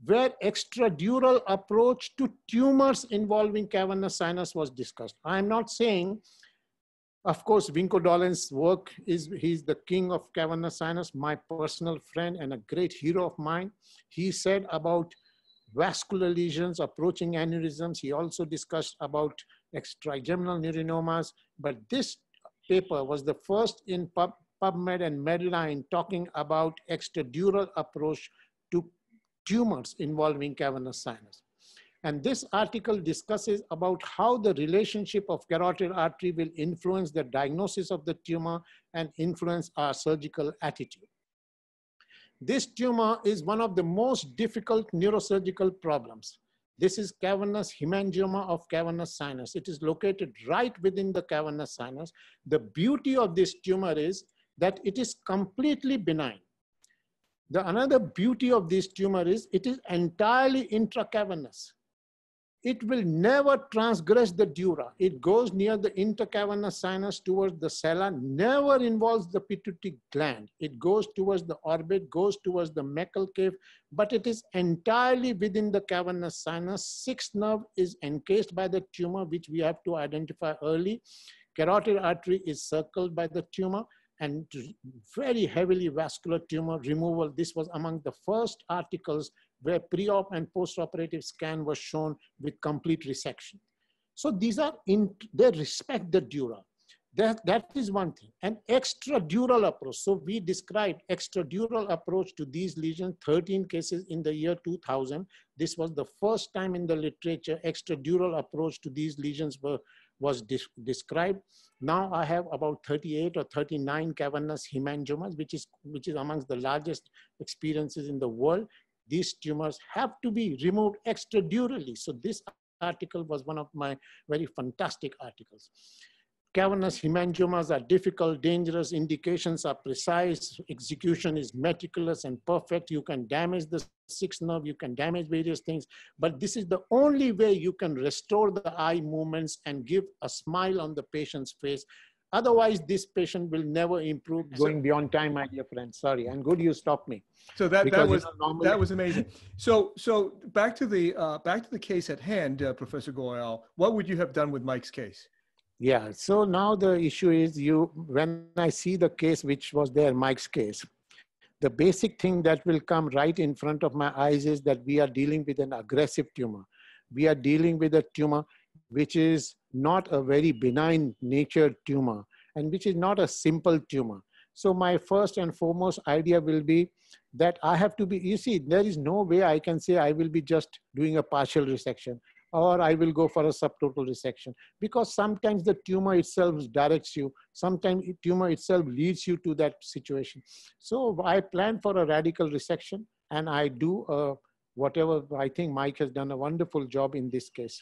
where extradural approach to tumors involving cavernous sinus was discussed. I'm not saying, of course, Vinko Dolenc's work is, he's the king of cavernous sinus, my personal friend and a great hero of mine. He said about vascular lesions approaching aneurysms. He also discussed about extrageminal neurinomas, but this paper was the first in Pub, PubMed and Medline talking about extradural approach tumors involving cavernous sinus. And this article discusses about how the relationship of carotid artery will influence the diagnosis of the tumor and influence our surgical attitude. This tumor is one of the most difficult neurosurgical problems. This is cavernous hemangioma of cavernous sinus. It is located right within the cavernous sinus. The beauty of this tumor is that it is completely benign. The another beauty of this tumor is it is entirely intracavernous it will never transgress the dura. It goes near the intercavernous sinus towards the sella, never involves the pituitary gland. It goes towards the orbit, goes towards the Meckel cave, but it is entirely within the cavernous sinus. Sixth nerve is encased by the tumor, which we have to identify early. Carotid artery is circled by the tumor and very heavily vascular tumor removal. This was among the first articles where pre-op and post-operative scan was shown with complete resection. So these are, in, they respect the dura. That, that is one thing. An extradural approach. So we described extradural approach to these lesions, 13 cases in the year 2000. This was the first time in the literature extradural approach to these lesions were, was described. Now I have about 38 or 39 cavernous hemangiomas, which is, which is amongst the largest experiences in the world these tumors have to be removed extradurally. So this article was one of my very fantastic articles. Cavernous hemangiomas are difficult, dangerous, indications are precise, execution is meticulous and perfect. You can damage the sixth nerve, you can damage various things, but this is the only way you can restore the eye movements and give a smile on the patient's face Otherwise, this patient will never improve going beyond time, my dear friend. Sorry, and good you stopped me. So that, that was normally... that was amazing. So so back to the uh, back to the case at hand, uh, Professor Goel. What would you have done with Mike's case? Yeah. So now the issue is you when I see the case which was there, Mike's case, the basic thing that will come right in front of my eyes is that we are dealing with an aggressive tumor. We are dealing with a tumor which is not a very benign natured tumor and which is not a simple tumor. So my first and foremost idea will be that I have to be, you see, there is no way I can say I will be just doing a partial resection or I will go for a subtotal resection because sometimes the tumor itself directs you, sometimes the tumor itself leads you to that situation. So I plan for a radical resection and I do uh, whatever, I think Mike has done a wonderful job in this case.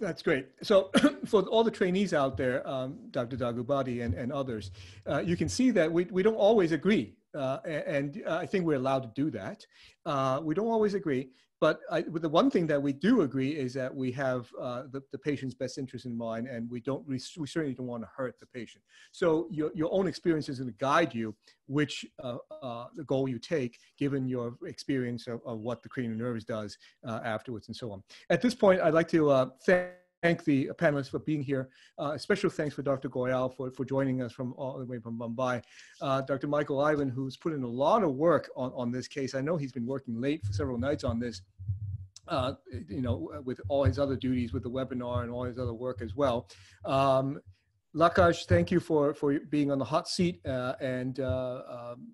That's great. So [CLEARS THROAT] for all the trainees out there, um, Dr. Daggubati and, and others, uh, you can see that we, we don't always agree. Uh, and I think we're allowed to do that. Uh, we don't always agree, but I, the one thing that we do agree is that we have uh, the, the patient's best interest in mind, and we don't we, we certainly don't want to hurt the patient. So your, your own experience is going to guide you which uh, uh, the goal you take, given your experience of, of what the cranial nerves does uh, afterwards, and so on. At this point, I'd like to uh, thank thank the panelists for being here. Uh, special thanks for Dr. Goel for, for joining us from all the way from Mumbai. Uh, Dr. Michael Ivan, who's put in a lot of work on, on this case. I know he's been working late for several nights on this. Uh, you know, with all his other duties with the webinar and all his other work as well. Um, Lekhaj, thank you for, for being on the hot seat uh, and uh, um,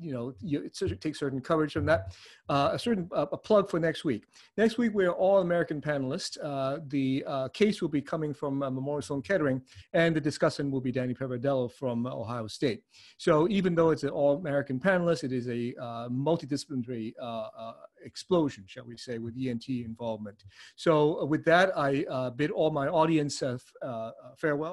you know, you take certain coverage from that. Uh, a certain uh, a plug for next week. Next week we're all American panelists. Uh, the uh, case will be coming from uh, Memorial Sloan Kettering, and the discussant will be Danny Prevedello from Ohio State. So even though it's an all American panelist, it is a uh, multidisciplinary explosion, shall we say, with ENT involvement. So with that, I bid all my audience farewell.